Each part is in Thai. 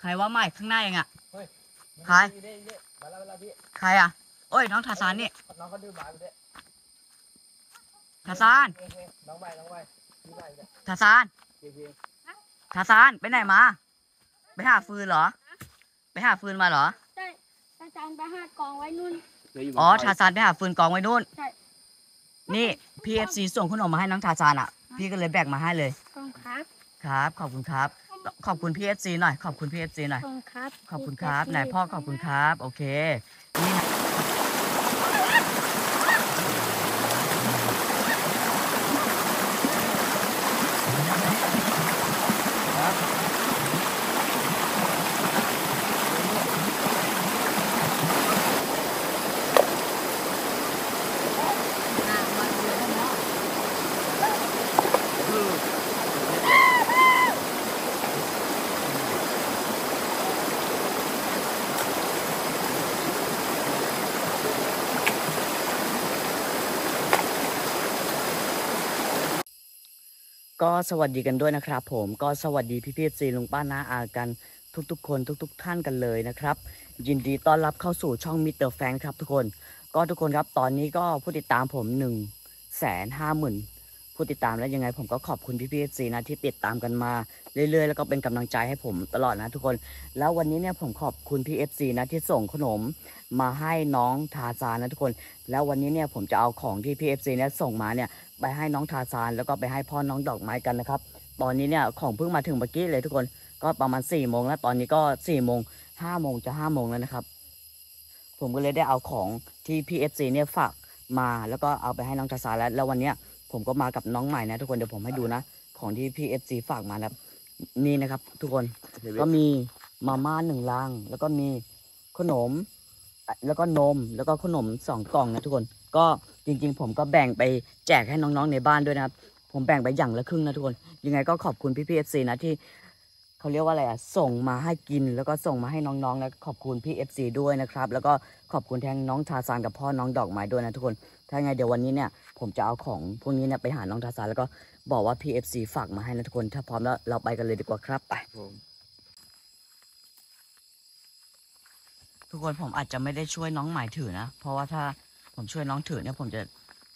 ใครว่าไม่ข้างหน้าเองอะนี่ใคร นี่นี่มาแล้วมาแล้วพี่ใครอะโอ้ยน้องทาซานนี่ น้องเขาดื้อหมาไปด้วยทาซานโอเคน้องใหม่น้องใหม่พี่ใหม่เนี่ยทาซานพี่พี่ทาซานไปไหนมา ไปหาฟืนเหรอ ไปหาฟืนมาเหรอ ใช่อาจารย์ไปหากองไว้นู่นอ๋อทาซานไปหาฟืนกองไว้นู่น ใช่ นี่พีเอฟซีส่งขนมมาให้น้องทาซานอะ พี่ก็เลยแบกมาให้เลย กองครับ ครับ ขอบคุณครับ ขอบคุณพีเอฟซีหน่อย ขอบคุณพีเอฟซีหน่อยกองครับขอบคุณครับไหนพ่อขอบคุณครับ โอเค นี่นะ ก็สวัสดีกันด้วยนะครับผมก็สวัสดีพี่พี่ FC ลุงป้าน้าอากันทุกๆ คนทุก ๆ ท่านกันเลยนะครับ ยินดีต้อนรับเข้าสู่ช่องมิสเตอร์แฟรงค์ครับทุกคน ก็ทุกคนครับตอนนี้ก็ผู้ติดตามผมหนึ่งแสนห้าหมื่น ผู้ติดตามแล้วยังไง ผมก็ขอบคุณพี่พี่ FC นะที่ติดตามกันมาเรื่อยๆ แล้วก็เป็นกำลังใจให้ผมตลอดนะทุกคน แล้ววันนี้เนี่ยผมขอบคุณพี่ FC นะที่ส่งขนมมาให้น้องทาซานนะทุกคน แล้ววันนี้เนี่ยผมจะเอาของที่พี่ FC เนี่ยส่งมาเนี่ยไปให้น้องทาซานแล้วก็ไปให้พ่อน้องดอกไม้กันนะครับ ตอนนี้เนี่ยของเพิ่งมาถึงเมื่อกี้เลยทุกคนก็ประมาณสี่โมงแล้วตอนนี้ก็สี่โมงห้าโมงจะห้าโมงแล้วนะครับ ผมก็เลยได้เอาของที่พี่ FC เนี่ยฝากมาแล้วก็เอาไปให้น้องทาซานแล้วแล้ววันเนี้ย ผมก็มากับน้องใหม่นะทุกคนเดี๋ยวผมให้ดูนะ ของที่พี่ FC ฝากมานะครับ นี่นะครับ ทุกคนก็มีมาม่าหนึ่งลัง แล้วก็มีขนม แล้วก็นมแล้วก็ขนมสองกล่องนะทุกคน ก็จริง ๆ ผมก็แบ่งไปแจกให้น้องๆในบ้านด้วยนะครับ ผมแบ่งไปอย่างละครึ่งนะทุกคน ยังไงก็ขอบคุณพี่พี่ FC นะที่เขาเรียกว่าอะไรอะส่งมาให้กินแล้วก็ส่งมาให้น้องๆนะขอบคุณพี่ FC ด้วยนะครับ แล้วก็ขอบคุณแทนน้องทาซานกับพ่อน้องดอกไม้ด้วยนะทุกคน ถ้าไงเดี๋ยววันนี้เนี่ย ผมจะเอาของพวกนี้เนี่ยไปหาน้องทาซานแล้วก็บอกว่าพี่ FC ฝากมาให้นะทุกคน ถ้าพร้อมแล้วเราไปกันเลยดีกว่าครับไปผมทุกคนผมอาจจะไม่ได้ช่วยน้องใหม่ถือนะ เพราะว่าถ้าผมช่วยน้องถือเนี่ยผมจะ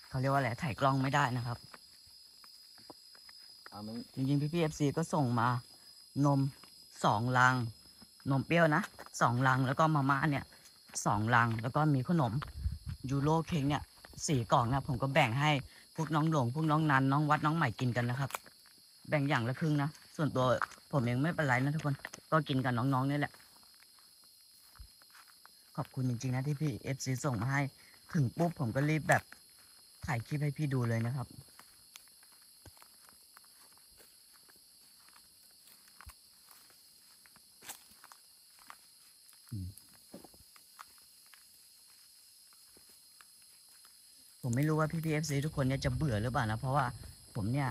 เขาเรียกว่าอะไรถ่ายกล้องไม่ได้นะครับเอาไหมจริงๆพี่พี่ FC ก็ส่งมานมสองลัง นมเปรี้ยวนะสองลังแล้วก็มาม่าเนี่ยสองลังแล้วก็มีขนมยูโรเค้กเนี่ย สี่กล่องนะผมก็แบ่งให้พวกน้องหลงพวกน้องนันน้องวัดน้องใหม่กินกันนะครับ แบ่งอย่างละครึ่งนะส่วนตัวผมเองไม่เป็นไรนะทุกคนก็กินกับน้องๆนี่แหละ ขอบคุณจริงๆนะที่พี่ FC ส่งมาให้ ถึงปุ๊บผมก็รีบแบบถ่ายคลิปให้พี่ดูเลยนะครับ ผมไม่รู้ว่าพี่พี่ FC ทุกคนเนี่ยจะเบื่อหรือเปล่านะเพราะว่าผมเนี่ย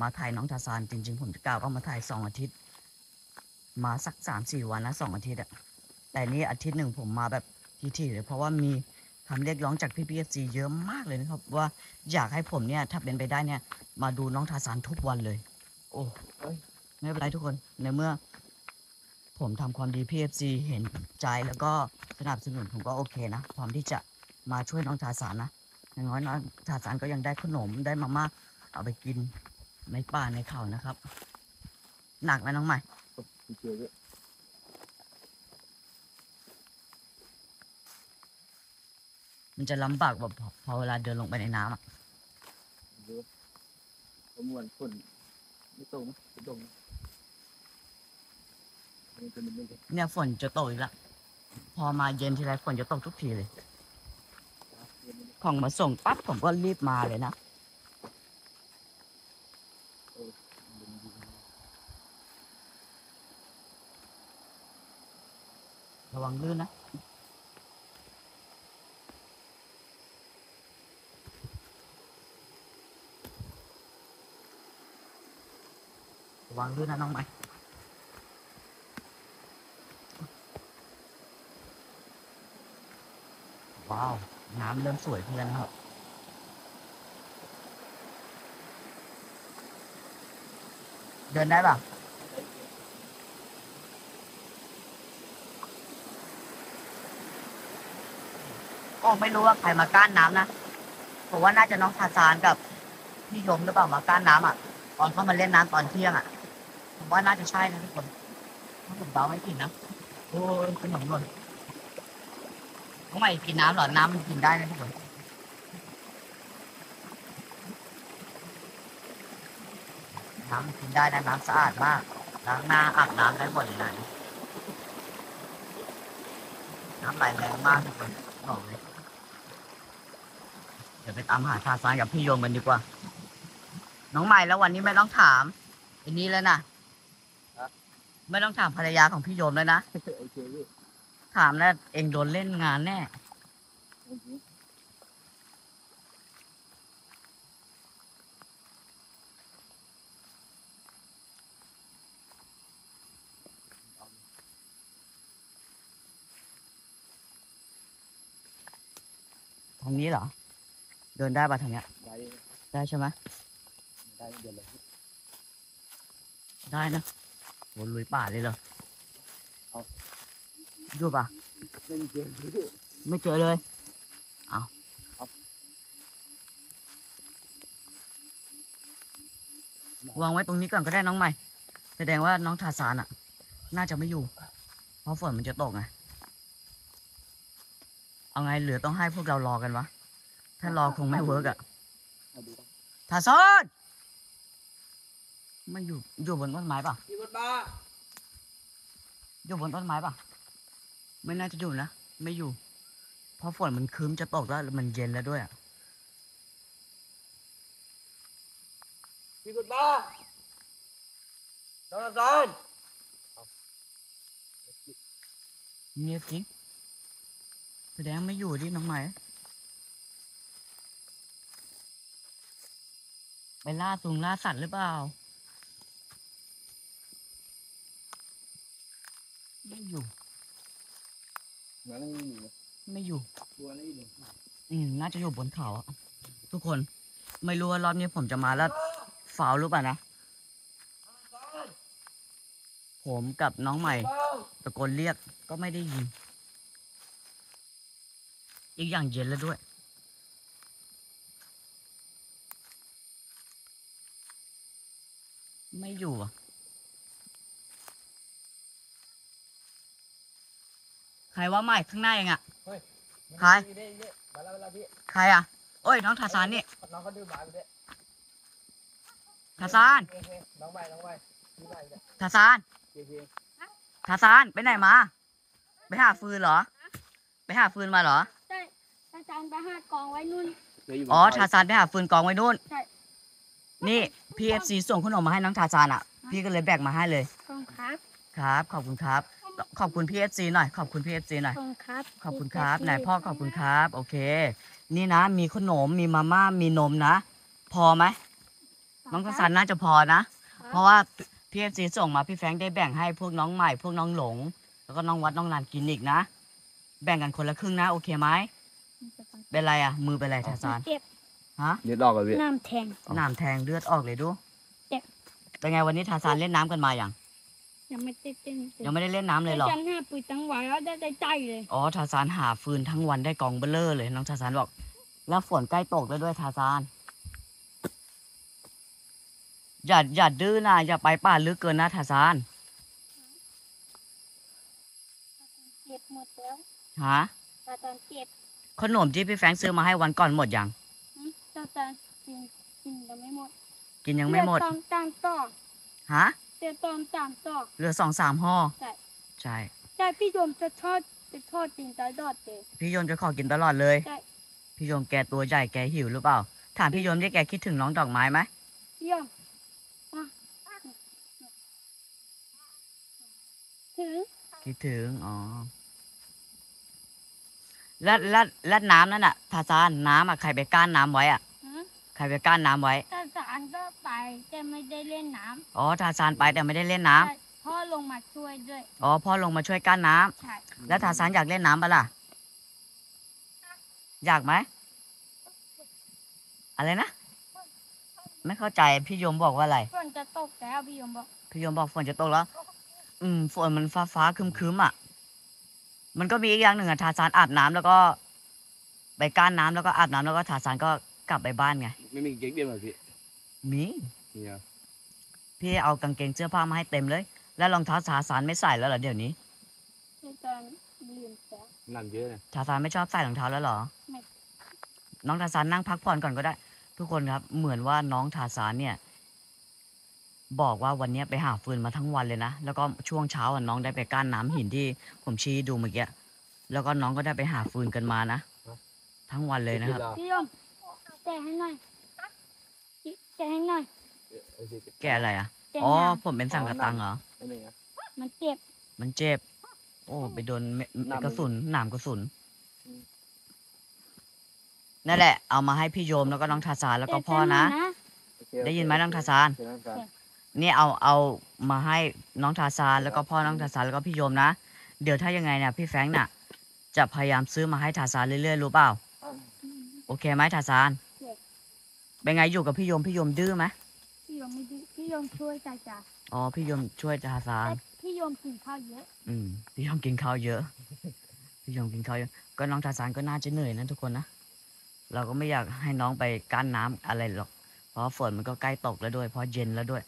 มาถ่ายน้องทาซานจริง ๆ ผมจะกล่าวว่ามาถ่ายสองอาทิตย์ มาสักสามสี่วันนะสองอาทิตย์อะแต่นี่อาทิตย์หนึ่งผมมาแบบถี่ๆเลยเพราะว่ามีคำเรียกร้องจากพี่พี่ FC เยอะมากเลยนะครับ ว่าอยากให้ผมเนี่ยถ้าเป็นไปได้เนี่ย มาดูน้องทาซานทุกวันเลย โอ้เอ้ยไม่เป็นไรทุกคนในเมื่อ ผมทำความดีพี่ FC เห็นใจแล้วก็สนับสนุนผมก็โอเคนะพร้อมที่จะมาช่วยน้องทาซานนะ อย่างน้อยน้องทาสานก็ยังได้ขนมได้มาม่าเอาไปกินในป่าในเขานะครับ หนักไหมน้องใหม่เชื่อด้วยมันจะลำบากแบบพอเวลาเดินลงไปในน้ำอะดูประมวลผลไม่ตรงนะไม่ตรงนะมันจะมันไม่ได้เนี่ยฝนจะตกอีกละ พอมาเย็นทีไรฝนจะตกทุกทีเลย ของมาส่งปั๊บผมก็รีบมาเลยนะระวังลื่นนะระวังลื่นนะน้องใหมว้าว น้ำเริ่มสวยขึ้นแล้วนครับ เดินได้ปะก็ไม่รู้ว่าใครมาก้านน้ำนะผมว่าน่าจะน้องชาซานกับพี่ยมหรือเปล่ามาก้านน้ำอะ ตอนเข้ามาเล่นน้ำตอนเที่ยงอะ ผมว่าน่าจะใช่นะทุกคนถ้าผมเดาไม่ผิดนะ โอ้ยขนมหล่น น้องใหม่กินน้ำเหรอ น้ำมันกินได้นะทุกคนน้ำมันกินได้นะน้ำสะอาดมากล้างหน้าอาบน้ำได้หมดเลยนะน้ำไหลแรงมากทุกคนบอกเลยเดี๋ยวไปตามหาทาซานกับพี่โยมกันดีกว่า น้องใหม่แล้ววันนี้ไม่ต้องถามอันนี้แล้วนะไม่ต้องถามภรรยาของพี่โยมแล้วนะโอเคพี่ ถามแล้วเองโดนเล่นงานแน่ ทางนี้เหรอ เดินได้ป่ะทางเนี้ย ได้ได้ใช่ไหมได้เดี๋ยวเลยได้นะโหลุยป่าเลยเหรอ เอาอยู่ปะไม่มีเกมพี่ไม่เจอเลยเอาเอาวางไว้ตรงนี้ก่อนก็ได้น้องใหม่ แสดงว่าน้องทาซานอะ น่าจะไม่อยู่ เพราะฝนมันจะตกไง เอาไงเหลือต้องให้พวกเรารอกันวะ ถ้ารอคงไม่เวิร์กอะเอาดูก่อนทาซานไม่อยู่อยู่บนต้นไม้ปะพี่บดบ้าอยู่บนต้นไม้ปะ ไม่น่าจะอยู่นะ ไม่อยู่ เพราะฝนมันครึ้มจะตกแล้วแล้วมันเย็นแล้วด้วยอะพี่บดบ้าน้องซานเงียบจริงแสดงไม่อยู่ดิน้องใหม่ไปล่าตุงล่าสัตว์หรือเปล่า ไม่อยู่ เหมือนไม่มีเลยไม่อยู่ตัวอะไรอยู่อืมน่าจะอยู่บนเขาอะทุกคน ไม่รู้ว่ารอบนี้ผมจะมาแล้วฟาวรือเปล่านะ ผมกับน้องใหม่ตะโกนเรียกก็ไม่ได้ยิน อีกอย่างเย็นแล้วด้วย ไม่อยู่อะ ครว่าใหม่ข้างหน้าเองอะ ใคร นี่นี่นี่มาแล้วมาแล้วพี่ใครอะ โอ้ยน้องทาซานนี่น้องเขาดื้อหมาไปด้วยทาซานเฮ้ยเฮ้ยน้องใบน้องใบพี่ใบเนี่ยทาซานเฮ้ยเฮ้ยทาซานไปไหนมา ไปหาฟืนเหรอ ไปหาฟืนมาเหรอใช่อาจารย์ไปห้ากองไว้นู่น เฮ้ยยู่บนอ๋อเขทาซานไปหาฟืนกองไว้นู่น ใช่ นี่พีเอฟซีส่งขนมมาให้น้องทาซานอะ พี่ก็เลยแบกมาให้เลย กองครับ ครับ ขอบคุณครับ ขอบคุณพี่ FC หน่อย ขอบคุณพี่ FC หน่อยกองครับขอบคุณครับนายพ่อขอบคุณครับ โอเค นี่นะ มีขนมมีมาม่ามีนมนะ พอไหมน้องทาซานน่าจะพอนะ เพราะว่าพี่ FC ส่งมาพี่แฟรงค์ได้แบ่งให้พวกน้องใหม่ พวกน้องหลง แล้วก็น้องวัดน้องนานกินอีกนะ แบ่งกันคนละครึ่งนะ โอเคไหมเป็นไรอะ มือเป็นไรทาซานเจ็บฮะเลือดออกเลยพี่หนามแทงหนามแทงเลือดออกเลยดูเจ็บเป็นไงวันนี้ทาซานเล่นน้ำกันมาอย่าง ยังไม่ได้เต้นยังไม่ได้เล่นน้ำเลยเหรออาจารย์ห้าปุ๋ยตั้งไว้แล้วได้ใจใจเลยอ๋อทาซานหาฟืนทั้งวันได้กองเบลเลอร์เลยน้องทาซานบอก แล้วฝนใกล้ตกแล้วด้วยทาซาน อย่าอย่าดื้อนะอย่าไปป่าลึกเกินนะทาซาน เจ็บหมดแล้วฮะอาจารย์เจ็บขนมที่พี่แฟรงค์ซื้อมาให้วันก่อนหมดยัง หึอาจารย์กินกินยังไม่หมดกินยังไม่หมด เลือตอนตามต่อฮะ เดือดตอนตามต่อเหลือสองสามห่อใช่ใช่ใช่พี่โยมจะทอดจะทอดกินตลอดเลยพี่โยมจะขอกินตลอดเลยใช่พี่โยมแกตัวใหญ่แกหิวหรือเปล่า ถามพี่โยมที่แกคิดถึงน้องดอกไม้ไหมพี่โยมมาถึงคิดถึงอ๋อแล้วแล้วแล้วน้ำนั่นอะทาซานน้ำอะใครไปก้านน้ำไว้อะฮะใครไปก้านน้ำไว้ถ้าสารก็ไป แต่ไม่ได้เล่นน้ำอ๋อทาซานไปแต่ไม่ได้เล่นน้ำใช่พ่อลงมาช่วยด้วยอ๋อพ่อลงมาช่วยก้านน้ำใช่แล้วทาซานอยากเล่นน้ำปะล่ะ อยากไหมอะไรนะ ไม่เข้าใจพี่โยมบอกว่าอะไร ฝนจะตกแล้วพี่โยมบอกพี่โยมบอกฝนจะตกแล้ว อืม ฝนมันฟ้าฟ้าๆครึมๆอะ มันก็มีอีกอย่างหนึ่งอะทาซานอาบน้ำแล้วก็ ไปก้านน้ำแล้วก็อาบน้ำแล้วก็ทาซานก็กลับไปบ้านไง ไม่มีเก๊กเดียวเหรอพี่ มี เนี่ยพี่เอากางเกงเสื้อผ้ามาให้เต็มเลย แล้วรองเท้าทาซานไม่ใส่แล้วเหรอเดี๋ยวนี้ในตอนลืมแสงน้ำเยอะนะทาซานไม่ชอบใส่รองเท้าแล้วเหรอ ไม่น้องทาซานนั่งพักผ่อนก่อนก็ได้ ทุกคนครับ เหมือนว่าน้องทาซานเนี่ย บอกว่าวันเนี้ยไปหาฟืนมาทั้งวันเลยนะ แล้วก็ช่วงเช้าอะน้องได้ไปก้านน้ำหินที่ ผมชี้ให้ดูเมื่อกี้ แล้วก็น้องก็ได้ไปหาฟืนกันมานะ ทั้งวันเลยนะครับ พี่ยมแกะให้หน่อยแกะให้หน่อย แกอะไรอะแกะอ๋อให้หน่อยผมเป็นสังกะตังเหรอ ไม่มีนะ มันเจ็บมันเจ็บ โอ้ ไปโดนเม็ดหนาม กระสุน หนามกระสุนอืมนั่นแหละ เอามาให้พี่โยมแล้วก็น้องทาซานแล้วก็พ่อนะโอเคได้ยินไหมน้องทาซานโอเคน้องทาซานนี่เอาเอามาให้น้องทาซานแล้วก็พ่อน้องทาซานแล้วก็พี่โยมนะ เดี๋ยวถ้ายังไงเนี่ยพี่แฟรงค์น่ะ จะพยายามซื้อมาให้ทาซานเรื่อยๆรู้เปล่า โอเคไหมทาซาน เป็นไงอยู่กับพี่โยมพี่โยมดื้อไหมพี่ยมไม่ดีพี่ ยมช่วยจ่าจ่าอ๋อพี่โยมช่วยทาซานแต่พี่ยมกินข้าวเยอะ อืมพี่โยมกินข้าวเยอะ พี่โยมกินข้าวเยอะ ก็น้องทาซานก็น่าจะเหนื่อยนะทุกคนนะ เราก็ไม่อยากให้น้องไปกั้นน้ำอะไรหรอก เพราะฝนมันก็ใกล้ตกแล้วด้วย เพราะเย็นแล้วด้วย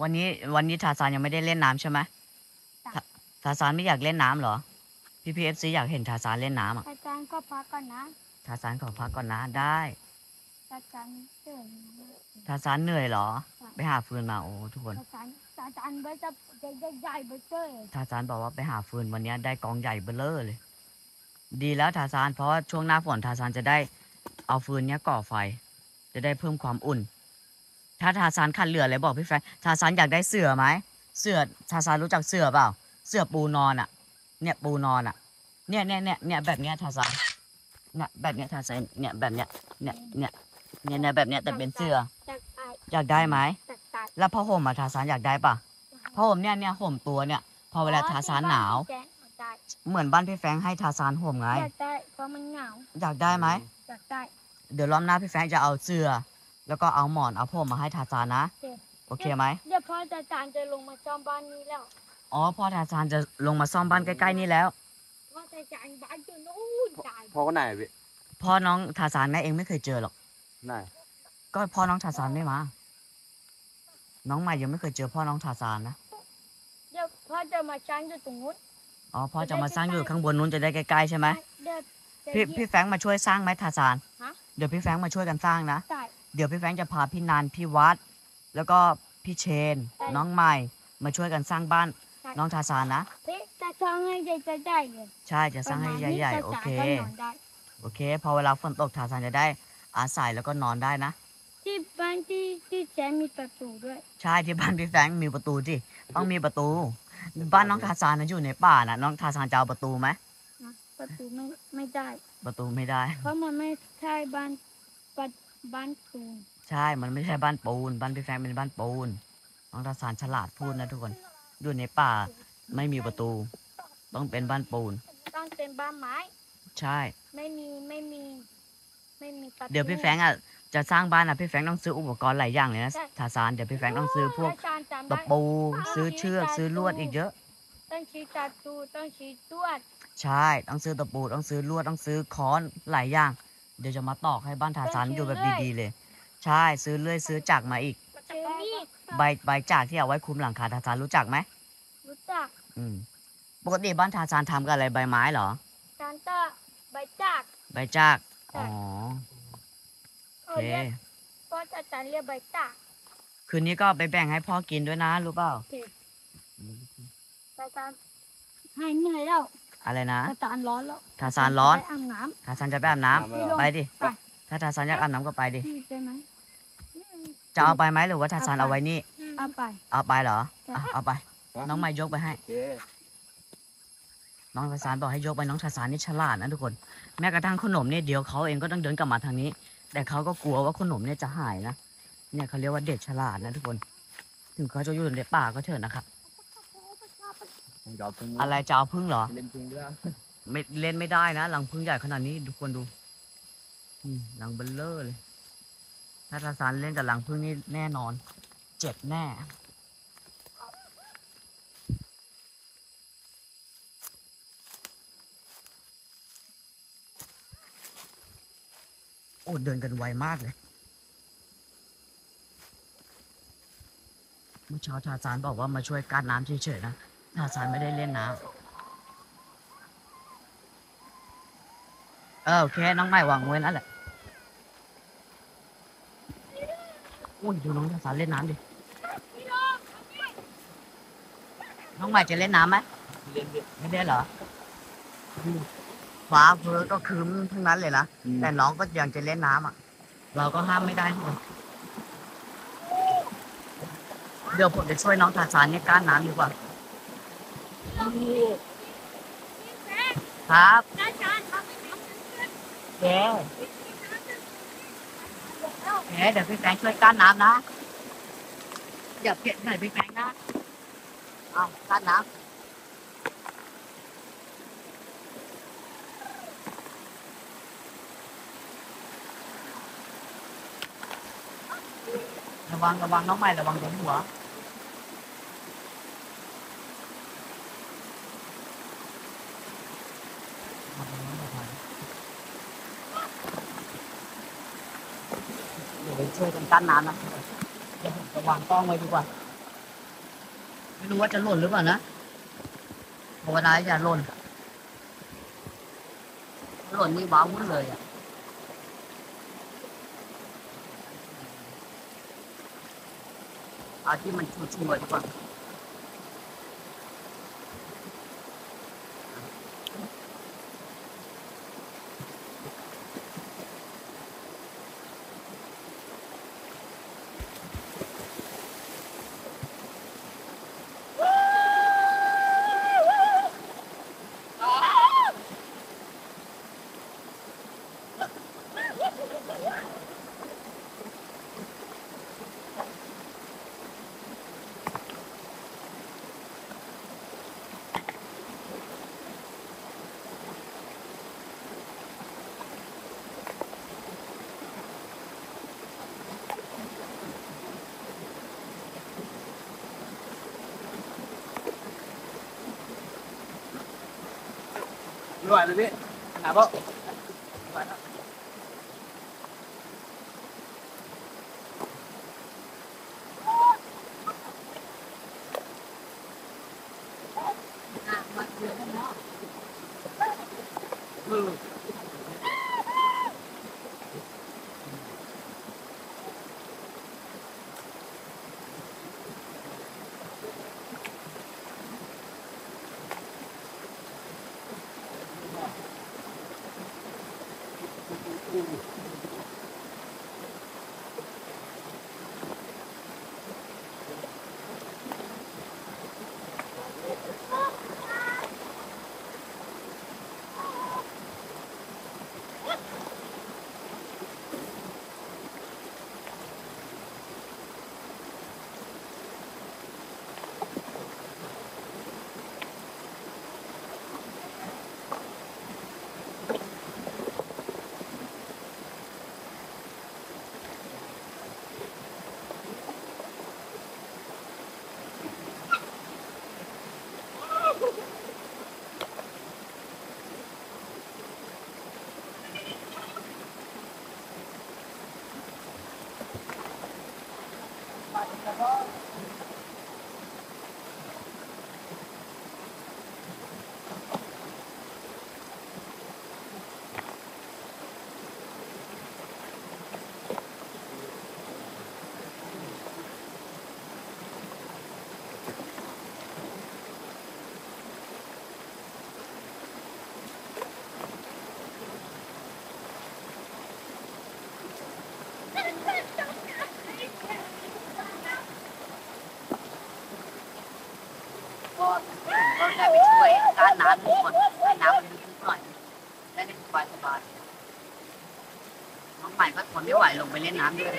วันนี้วันนี้ทาซานยังไม่ได้เล่นน้ำใช่ไหมทาทาซานไม่อยากเล่นน้ำเหรอ พี่พีเอฟซีอยากเห็นทาซานเล่นน้ำอะอาจารย์ก็พักก่อนนะทาซานขอพักก่อนนะได้อาจารย์เดิน ทาซานเหนื่อยเหรอ ไปหาฟืนมาโอ้ทุกคนอาจารย์อาจารย์เบอร์จะใหญ่ๆเบอร์เจ้ทาซานบอกว่าไปหาฟืนวันนี้ได้กองใหญ่เบ้อเร่อเลย ดีแล้วทาซานเพราะว่าช่วงหน้าฝนทาซานจะได้เอาฟืนเนี้ยก่อไฟ จะได้เพิ่มความอุ่น ถ้าทาซานขัดเหลืออะไรบอกพี่แฟนทาซานอยากได้เสือไหมเสือทาซานรู้จักเสือเปล่า เสือปูนอนอะ เนี่ยปูนอนอะ เนี่ยเนี่ยเนี่ยเนี่ยแบบเนี้ยทาซานเนี่ยแบบเนี้ยทาซานเนี่ยแบบเนี้ยเนี่ยเนี่ยเนี่ยเนี่ยแบบเนี้ยแต่เป็นเสือจากไออยากได้ไหมจากตัดแล้วผ้าห่มอะทาซานอยากได้ปะผ้าห่มเนี่ยเนี่ยห่มตัวเนี่ย พอเวลาทาซานหนาวแกะได้เหมือนบ้านพี่แฟรงค์ให้ทาซานห่มไง อยากได้เพราะมันเหงาอยากได้ไหมอยากได้ เดี๋ยวรอบหน้าพี่แฟรงค์จะเอาเสื้อแล้วก็เอาหมอนเอาผ้าห่มมาให้ทาซานนะ โอเคไหมเดี๋ยวพ่ออาจารย์จะลงมาซ่อมบ้านนี้แล้ว อ๋อพ่อทาซานจะลงมาซ่อมบ้านใกล้ๆนี่แล้วพ่ออาจารย์บ้านอยู่นู้นตายพ่อก็ไหนพี่พ่อน้องทาซานแม่เองไม่เคยเจอหรอกไหน ก็พ่อน้องทาซานไม่มา น้องใหม่ยังไม่เคยเจอพ่อน้องทาซานนะ เดี๋ยวพ่อจะมาช้างอยู่ตรงนู้นอ๋อพ่อจะมาสร้างอยู่ข้างบนนู้นจะได้ใกล้ๆใช่ไหมเดี๋ยวจะพี่เหยียบพี่แฟรงค์มาช่วยสร้างไหมทาซาน ฮะเดี๋ยวพี่แฟรงค์มาช่วยกันสร้างนะได้เดี๋ยวพี่แฟรงค์จะพาพี่นันพี่วัด แล้วก็พี่เชนได้น้องใหม่มาช่วยกันสร้างบ้านได้น้องทาซานนะ พี่จะช้างให้ใหญ่จะได้เลยใช่จะสร้างให้ประมาณใหญ่นี้ๆโอจะเคจ่ายก็นอนได้ โอเค พอเวลาฝนตกทาซานจะได้อาศัยแล้วก็นอนได้นะ ที่บ้านที่ที่แจมีประตูด้วย ใช่ที่บ้านพี่แฟรงค์มีประตูที่ต้องมีประตู บ้านน้องทาซานนะอยู่ในป่านะน้องทาซานจะเอาประตูไหมนะประตูไม่ไม่ได้ ประตูไม่ได้ เพราะมันไม่ใช่บ้านบ้านบ้านปูนใช่ มันไม่ใช่บ้านปูน บ้านพี่แฟรงค์เป็นบ้านปูน น้องทาซานฉลาดพูดนะทุกคนอยู่ในป่าไม่มีประตู ต้องเป็นบ้านปูน ต้องเป็นบ้านไม้ ใช่ ไม่มีไม่มี ไม่มีประตู เดี๋ยวพี่แฟรงค์อะ จะสร้างบ้านอะพี่แฟรงค์ต้องซื้ออุปกรณ์หลายอย่างเลยนะใช่ทาซานเดี๋ยวพี่แฟรงค์ต้องซื้อพวกาจารย์จำตะได้ปู ซื้อเชือกซื้อลวดอีกเยอะ ต้องชี้ตาตูต้องชี้ตวด ใช่ต้องซื้อตะปูต้องซื้อลวดต้องซื้อค้อนหลายอย่าง เดี๋ยวจะมาตอกให้บ้านทาซานอยู่แบบดีๆเลย ใช่ซื้อเลื่อยซื้อจักรมาอีกซื้อมีดใบใบจากที่เอาไว้คลุมหลังคาทาซานรู้จักไหมรู้จัก อืมปกติบ้านทาซานทำกับอะไรใบไม้เหรอจานตะใบจาก ใบจาก อ๋อ เอโออเคเรียกก็อาจารย์เรียกใบจากคืนนี้ก็ไปแบ่งให้พ่อกินด้วยนะ รู้เปล่าอาจารย์ให้เหนื่อยแล้วอะไรนะอาจารย์ร้อนแล้วทาซานร้อนไปอาบน้ทาซานจะไปอาบน้ำไม่หรอกไปดิไปถ้าทาซานอยากอาบน้ำก็ไปดิำพี่ได้ไหมจะเอาไปไหมหรือว่าทาซานเอาไว้นี่เอาไป เอาไปเหรอจ้ะอะเอาไป น้องไม่ยกไปให้โอเคน้องทาซานบอกให้ยกไปน้องทาซานนี่ฉลาดนะทุกคน แม้กระทั่งขนมเนี่ยเดี๋ยวเขาเองก็ต้องเดินกลับมาทางนี้ แต่เขาก็กลัวว่าขนมเนี่ยจะหายนะ เนี่ยเขาเรียกว่าเด็กฉลาดนะทุกคน ถึงเขาจะอยู่ในป่าก็เถอะนะครับผมจะเอาพึ่งอะไรจะเอาพึ่งเหรอ เล่นพึ่งด้วยไม่เล่นไม่ได้นะหลังพึ่งใหญ่ขนาดนี้ทุกคนดูนี่หลังเบลเลอร์เลย ถ้าทาซานเล่นกับหลังพึ่งนี่แน่นอน เจ็บแน่น โอ้เดินกันไวมากเลยเมื่อเช้าทาซานบอกว่ามาช่วยการน้ำเฉยๆนะทาซานไม่ได้เล่นน้ำเออโอเคน้องใหม่วางไว้นั่นแหละอุ้ยดูน้องทาซานเล่นน้ำดิน้องใหม่จะเล่นน้ำไหมเล่นเล่นไม่ได้เหรออืม ฟ้าเพ้อก็คืมทั้งนั้นเลยนะแต่น้องก็ยังจะเล่นน้ำอะ เราก็ห้ามไม่ได้เลยเดี๋ยวผมจะช่วยน้องทาซานเนี่ยก้านน้ำดีกว่า ครับอาจารย์ทำให้น้ำมันขึ้นแกแกเดี๋ยวพี่แฟงช่วยก้านน้ำนะ อย่าเพี้ยนใส่พี่แฟงนะ เอาก้านน้ำ ระวังระวังน้องใหม่ระวังโดนหัวเดี๋ยวไปช่วยกันกั้นน้ำนะเดี๋ยวผมจะวางกล้องไว้ดีกว่า ไม่รู้ว่าจะหล่นหรือเปล่านะภาวนาอย่าหล่นหล่นนี่ว้าวุ่นเลยอะ เอา ที่มันชัวร์ๆดีกว่า ไม่ไหวเลยพี่หนาเปล่าไม่ไหวแล้ว ก็ผมก็ได้ไปช่วยก้านน้ำทุกคนให้น้ำมันลึกหน่อยได้เล่นสบายสบายน้องใหม่ก็ทนไม่ไหวลงไปเล่นน้ำด้วย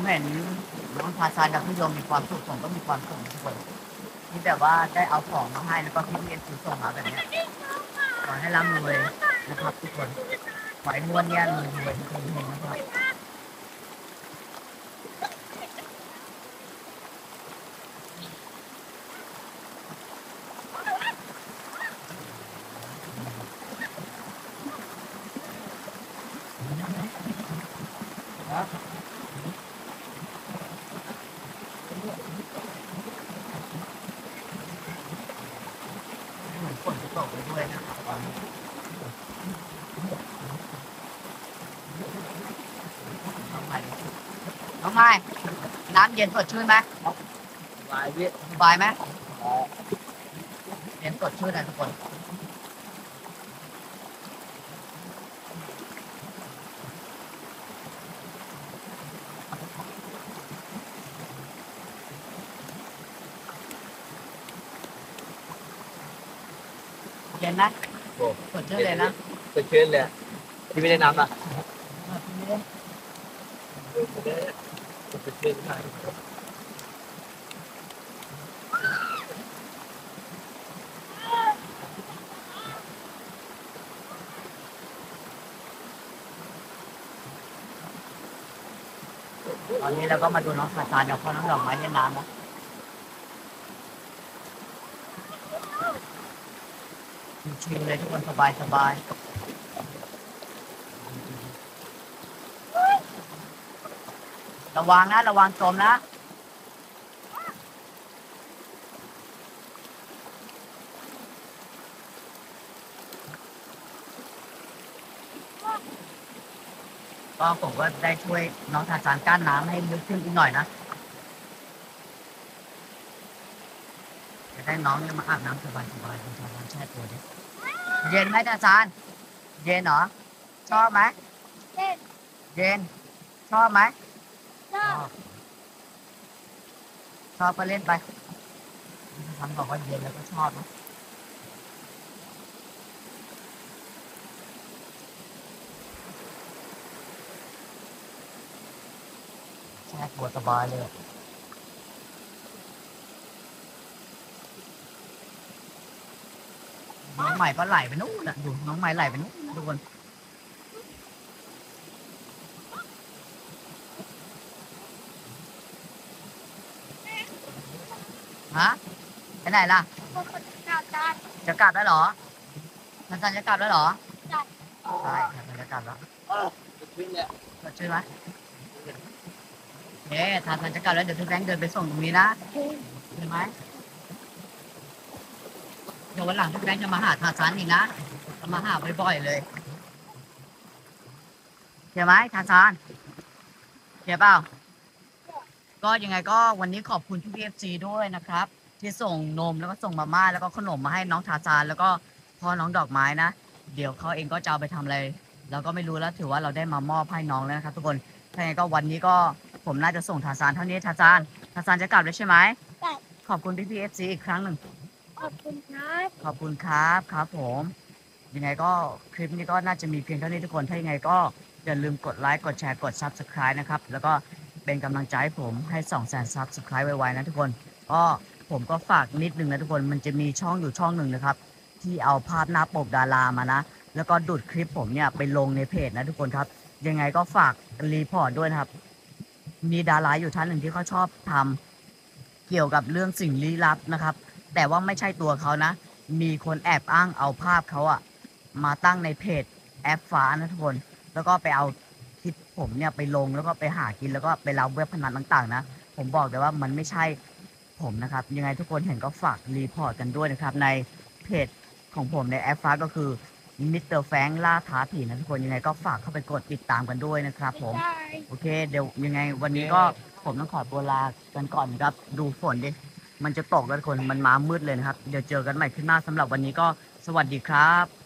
ผมเห็นน้องพาซานกับพี่โยมมีความสุขผมก็มีความสุขทุกคนนี่แบบว่าได้เอาของมาให้แล้วก็พี่เอ็นซื้อส่งมาแบบนี้ขอให้ร่ำรวยนะครับทุกคนขอให้มวนเนี่ยรวยรวยทุกคนนะครับ เหมือนฝนจะตกไปด้วยนะครับตอนนี้น้องใหม่ น้องใหม่น้ำเย็นสดชื่นไหมวายพี่สบายไหมเย็นสดชื่นนะทุกคนเย็นนะโอ้สดชื่นเลยนะสดชื่นเลยที่ไม่ได้น้ำอะสดชื่นใช่ ตอนนี้เรา ก็มาดูน้องสาซานกับพ่อน้องดอกไม้เล่นน้ำนะชิลเลยทุกคนสบายสบายระวังนะ ระวังจมนะ ก็ผมก็ได้ช่วยน้องทาซานกั้นน้ำให้ลึกขึ้นอีกหน่อยนะจะได้น้องเนี่ยมาอาบน้ำสบายสบายๆคุณทาซานแช่ตัวดิเย็นไหมทาซานเย็นเหรอชอบไหมเล่นเย็นชอบไหมชอบชอบก็เล่นไปทำบอกว่าเย็นแล้วก็ชอบนะ แช่ตัวสบายเลยน้องใหม่ก็ไหลไปนู่นน่ะดูน้องใหม่ไหลไปนู่นทุกคนฮะไปไหนล่ะพวกคนกาจานจะกลับแล้วเหรอนันจันจะกลับแล้วเหรอใช่ใช่นันจันจะกลับแล้วสดชื่นเลยสดชื่นไหม เอ๊ะทานทันจะกลับแล้วเดี๋ยวพี่แบงค์เดินไปส่งตรงนี้นะเห็นไหมเดี๋ยววันหลังพี่แบงค์จะมาหาทาซานอีกนะจะมาหาบ่อยๆเลยเขียไหมทาซานเขียเปล่าก็ยังไงก็วันนี้ขอบคุณพี่พีเอฟซีด้วยนะครับ ที่ส่งนมแล้วก็ส่งมาม่าแล้วก็ขนมมาให้น้องทาซานแล้วก็พ่อน้องดอกไม้นะ เดี๋ยวเขาเองก็จะเอาไปทำอะไรเราก็ไม่รู้แล้วถือว่าเราได้มามอบให้น้องแล้วนะครับทุกคนถ้าอย่างนั้นก็วันนี้ก็ ผมน่าจะส่งทาซานเท่านี้ทาซานทาซานจะกลับแล้วใช่ไหมใช่ขอบคุณพี่ๆ FC อีกครั้งหนึ่ง ขอบคุณครับขอบคุณครับครับผมยังไงก็คลิปนี้ก็น่าจะมีเพียงเท่านี้ทุกคนถ้ายังไงก็อย่าลืมกดไลค์กดแชร์กด Subscribe นะครับ แล้วก็เป็นกำลังใจให้ผมให้2 0 0 0 0 Subscribe ไวๆนะทุกคนก็ผมก็ฝากนิดนึงนะทุกคนมันจะมีช่องอยู่ช่องหนึ่งนะครับ ที่เอาภาพหน้าปกดารามานะ แล้วก็ดูดคลิปผมเนี่ยไปลงในเพจนะทุกคนครับ ยังไงก็ฝาก report ด้วยนะครับ มีดาราอยู่ท่านหนึ่งที่เขาชอบทำเกี่ยวกับเรื่องสิ่งลี้ลับนะครับ แต่ว่าไม่ใช่ตัวเขานะ มีคนแอบอ้างเอาภาพเขาอะมาตั้งในเพจแอปฟ้านะทุกคนแล้วก็ไปเอาคลิปผมเนี่ยไปลงแล้วก็ไปหากินแล้วก็ไปรับเว็บพนันต่างๆนะ ผมบอกเลยว่ามันไม่ใช่ผมนะครับ ยังไงทุกคนเห็นก็ฝาก report กันด้วยนะครับ ในเพจของผมในแอปฟ้าก็คือมิสเตอร์แบงค์ล่าท้าผีนะทุกคนยังไงก็ฝากเข้าไปกดติดตามกันด้วยนะครับผม ได้ โอเค เดี๋ยวยังไง วันนี้ก็ผมต้องขอตัวลากันก่อนนะครับ ดูฝนดิ มันจะตกแล้วทุกคน มันมามืดเลยนะครับ เดี๋ยวเจอกันใหม่คลิปหน้าสำหรับวันนี้ก็สวัสดีครับ